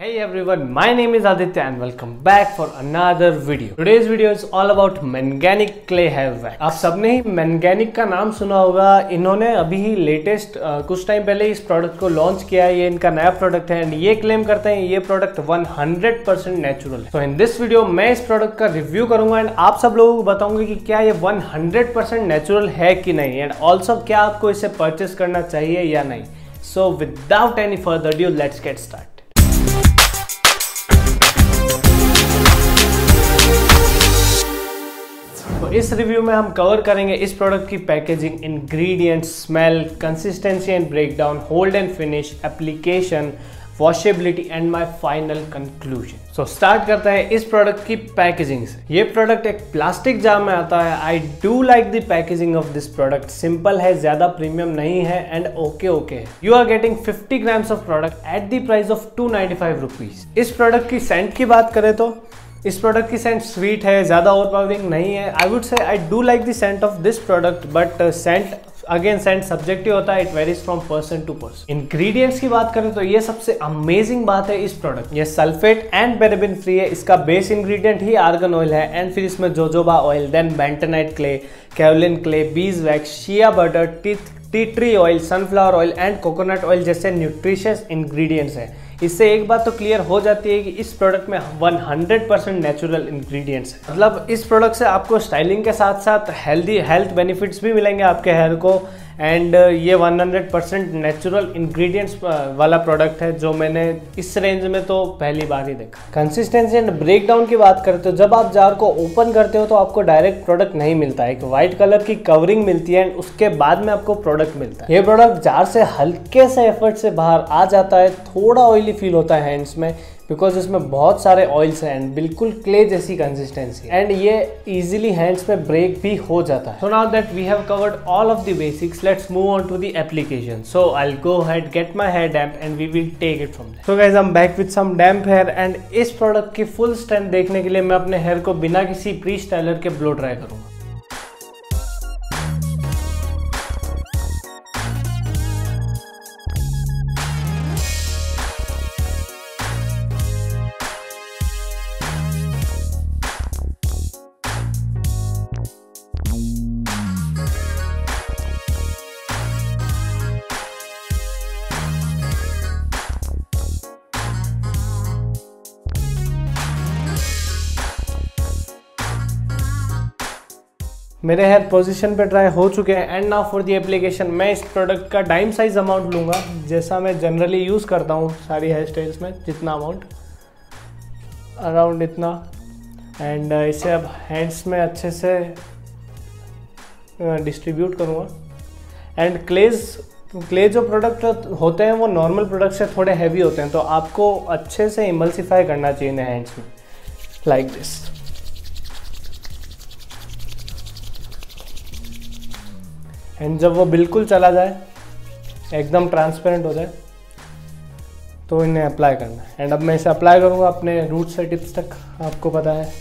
Hey everyone, my name is Aditya and welcome back for another video. Today's video is all about Manganic Clay Hair Wax. आप सबने ही Manganic का नाम सुना होगा। इन्होंने अभी ही लेटेस्ट कुछ टाइम पहले इस प्रोडक्ट को लॉन्च किया है। ये इनका नया प्रोडक्ट है एंड ये क्लेम करते हैं। ये प्रोडक्ट 100% नेचुरल है। तो इन दिस वीडियो मैं इस प्रोडक्ट का रिव्यू करूँगा एंड आप सब लोगों को बताऊँगा कि क्या ये 100% परसेंट नेचुरल है कि नहीं एंड ऑल्सो क्या आपको इसे परचेस करना चाहिए या नहीं। So without any further due let's get start इस रिव्यू में हम कवर करेंगे इस प्रोडक्ट की packaging ingredient smell consistency and breakdown hold and finish application washability and my final conclusion so start करते हैं इस प्रोडक्ट की पैकेजिंग से। ये प्रोडक्ट एक प्लास्टिक जार में आता है। I do like the packaging of this product simple है, ज़्यादा प्रीमियम नहीं है एंड ओके ओके है। You are getting 50 grams of product at the price of two ninety इस प्रोडक्ट की सेंट की बात करें तो इस प्रोडक्ट की सेंट स्वीट है, ज़्यादा ओवर पावरिंग नहीं है। I would say I do like the scent of this product but scent again scent subjective होता है it varies from person to person ingredients की बात करें तो ये सबसे अमेजिंग बात है इस प्रोडक्ट ये सल्फेट एंड पेराबिन फ्री है, इसका बेस इंग्रेडिएंट ही आर्गन ऑयल है एंड फिर इसमें jojoba oil then bentonite clay kaolin clay beeswax shea butter tea tree oil sunflower oil and coconut oil जैसे न्यूट्रिशियस इंग्रेडिएंट्स हैं। इससे एक बात तो क्लियर हो जाती है कि इस प्रोडक्ट में 100% नेचुरल इंग्रेडिएंट्स है। मतलब इस प्रोडक्ट से आपको स्टाइलिंग के साथ साथ हेल्दी हेल्थ बेनिफिट्स भी मिलेंगे आपके हेयर को। एंड ये 100% नेचुरल इंग्रेडिएंट्स वाला प्रोडक्ट है जो मैंने इस रेंज में तो पहली बार ही देखा। कंसिस्टेंसी एंड ब्रेक डाउन की बात करते हो, जब आप जार को ओपन करते हो तो आपको डायरेक्ट प्रोडक्ट नहीं मिलता है। एक व्हाइट कलर की कवरिंग मिलती है एंड उसके बाद में आपको प्रोडक्ट मिलता है। ये प्रोडक्ट जार से हल्के से एफर्ट से बाहर आ जाता है, थोड़ा ऑयली फील होता है हैंड्स में। बिकॉज़ इसमें बहुत सारे ऑयल्स हैं एंड बिल्कुल क्ले जैसी कंसिस्टेंसी एंड ये इजीली हैंड्स में ब्रेक भी हो जाता है। So now that we have covered all of the basics let's move on to the application so I go head get my hair damp and we will take it from so guys am back with some damp hair and इस product की full strength देखने के लिए मैं अपने hair को बिना किसी प्री स्टाइलर के ब्लो ड्राई करूँगा। मेरे हेयर पोजीशन पे ट्राई हो चुके हैं। And now for the application मैं इस प्रोडक्ट का डाइम साइज़ अमाउंट लूँगा जैसा मैं जनरली यूज़ करता हूँ सारी हेयर स्टाइल्स में जितना अमाउंट अराउंड इतना। एंड uh, इसे अब हैंड्स में अच्छे से डिस्ट्रीब्यूट करूँगा। एंड क्लेज क्ले जो प्रोडक्ट होते हैं वो नॉर्मल प्रोडक्ट से थोड़े हैवी होते हैं तो आपको अच्छे से इमल्सीफाई करना चाहिए हैंड्स में। लाइक like दिस एंड जब वो बिल्कुल चला जाए, एकदम ट्रांसपेरेंट हो जाए तो इन्हें अप्लाई करना है। एंड अब मैं इसे अप्लाई करूँगा अपने रूट से टिप्स तक, आपको पता है।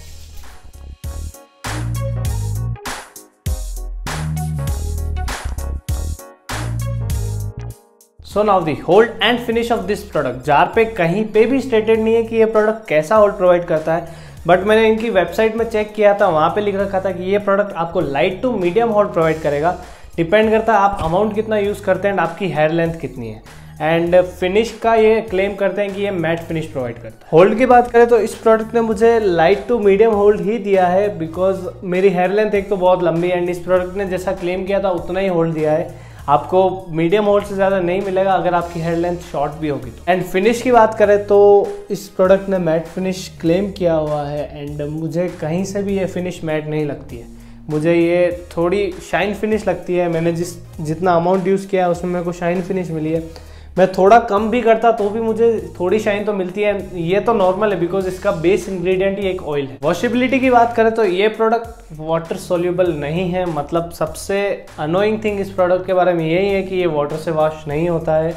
So now the hold and finish of this product jar पे कहीं पे भी स्टेटेड नहीं है कि ये प्रोडक्ट कैसा होल्ड प्रोवाइड करता है। बट मैंने इनकी वेबसाइट में चेक किया था, वहाँ पे लिख रखा था कि ये प्रोडक्ट आपको light to medium hold provide करेगा। डिपेंड करता है आप अमाउंट कितना यूज़ करते हैं एंड आपकी हेयर लेंथ कितनी है। एंड फिनिश का ये क्लेम करते हैं कि ये मैट फिनिश प्रोवाइड करता है। होल्ड की बात करें तो इस प्रोडक्ट ने मुझे लाइट टू मीडियम होल्ड ही दिया है बिकॉज़ मेरी हेयर लेंथ एक तो बहुत लंबी एंड इस प्रोडक्ट ने जैसा क्लेम किया था उतना ही होल्ड दिया है। आपको मीडियम होल्ड से ज़्यादा नहीं मिलेगा अगर आपकी हेयर लेंथ शॉर्ट भी होगी तो। एंड फिनिश की बात करें तो इस प्रोडक्ट ने मैट फिनिश क्लेम किया हुआ है एंड मुझे कहीं से भी ये फिनिश मैट नहीं लगती है। मुझे ये थोड़ी शाइन फिनिश लगती है। मैंने जिस, जितना अमाउंट यूज़ किया है, उसमें मेरे को शाइन फिनिश मिली है। मैं थोड़ा कम भी करता तो भी मुझे थोड़ी शाइन तो मिलती है। ये तो नॉर्मल है बिकॉज़ इसका बेस इंग्रेडिएंट ही एक ऑयल है। वॉशेबिलिटी की बात करें तो ये प्रोडक्ट वाटर सोल्यूबल नहीं है। मतलब सबसे अनोइंग थिंग इस प्रोडक्ट के बारे में यही है कि ये वाटर से वॉश नहीं होता है।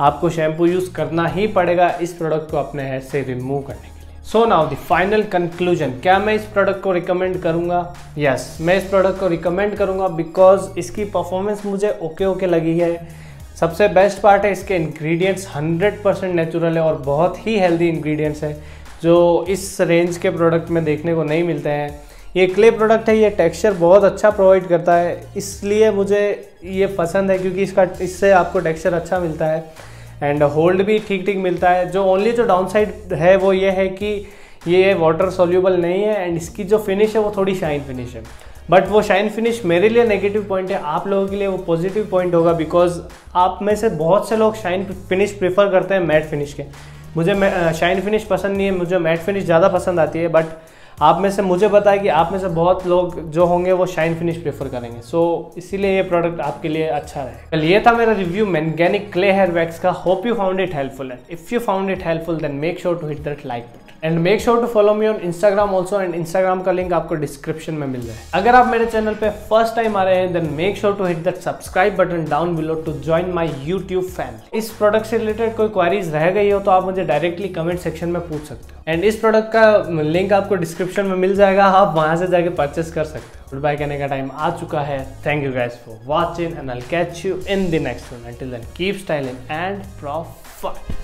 आपको शैम्पू यूज़ करना ही पड़ेगा। इस प्रोडक्ट को अपने हेयर से रिमूव करने so now the final conclusion क्या मैं इस प्रोडक्ट को रिकमेंड करूँगा? यस yes, मैं इस प्रोडक्ट को रिकमेंड करूँगा बिकॉज़ इसकी परफॉर्मेंस मुझे ओके ओके लगी है। सबसे बेस्ट पार्ट है इसके इंग्रेडिएंट्स 100% नेचुरल है और बहुत ही हेल्दी इंग्रेडिएंट्स हैं जो इस रेंज के प्रोडक्ट में देखने को नहीं मिलते हैं। ये क्ले प्रोडक्ट है ये टेक्सचर बहुत अच्छा प्रोवाइड करता है इसलिए मुझे ये पसंद है क्योंकि इसका इससे आपको टेक्सचर अच्छा मिलता है। एंड होल्ड भी ठीक ठीक मिलता है। जो ओनली जो डाउन साइड है वो ये है कि ये वाटर सोल्यूबल नहीं है एंड इसकी जो फिनिश है वो थोड़ी शाइन फिनिश है। बट वो शाइन फिनिश मेरे लिए नेगेटिव पॉइंट है, आप लोगों के लिए वो पॉजिटिव पॉइंट होगा बिकॉज़ आप में से बहुत से लोग शाइन फिनिश प्रेफर करते हैं मैट फिनिश के। मुझे शाइन फिनिश पसंद नहीं है, मुझे मैट फिनिश ज़्यादा पसंद आती है बट आप में से मुझे है कि आप में से बहुत लोग जो होंगे वो शाइन फिनिश प्रेफर करेंगे। सो so, इसीलिए ये प्रोडक्ट आपके लिए अच्छा कल ये था मेरा रिव्यू मैनगैनिक क्ले हेयर वैक्स का। Hope you found it helpful and if you found it helpful then make sure to hit that like and make sure to follow me on Instagram also and Instagram का link आपको description में मिल जाए अगर आप मेरे channel पे first time आ रहे हैं then make sure to hit that subscribe button down below to join my YouTube family इस प्रोडक्ट से रिलेटेड कोई क्वारीज रह गई हो तो आप मुझे डायरेक्टली कमेंट सेक्शन में पूछ सकते हो। एंड इस प्रोडक्ट का लिंक आपको डिस्क्रिप्शन में मिल जाएगा, आप वहाँ से जाके परचेस कर सकते हो। गुड बाय कहने का टाइम आ चुका है। Thank you guys for watching and I catch you in the next one until then keep styling and profit